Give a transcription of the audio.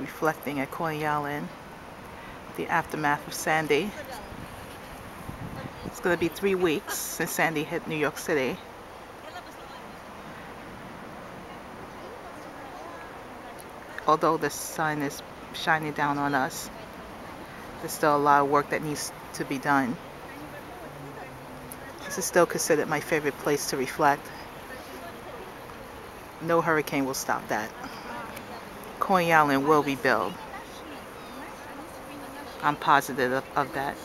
reflecting at Coney Island, the aftermath of Sandy. It's going to be three weeks since Sandy hit New York City. Although the sun is shining down on us, there's still a lot of work that needs to be done. This is still considered my favorite place to reflect. No hurricane will stop that. Coney Island will rebuild. I'm positive of, of that.